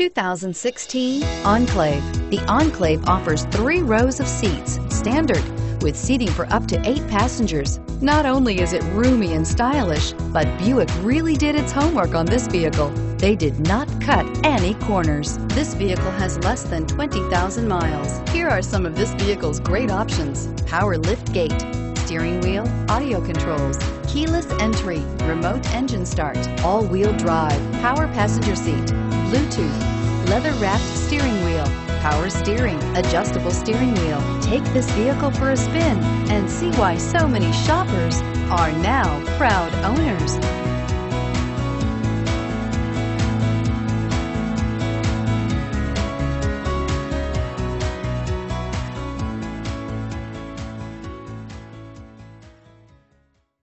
2016 Enclave. The Enclave offers three rows of seats, standard, with seating for up to eight passengers. Not only is it roomy and stylish, but Buick really did its homework on this vehicle. They did not cut any corners. This vehicle has less than 20,000 miles. Here are some of this vehicle's great options. Power lift gate, steering wheel, audio controls, keyless entry, remote engine start, all-wheel drive, power passenger seat, Bluetooth, leather-wrapped steering wheel, power steering, adjustable steering wheel. Take this vehicle for a spin and see why so many shoppers are now proud owners.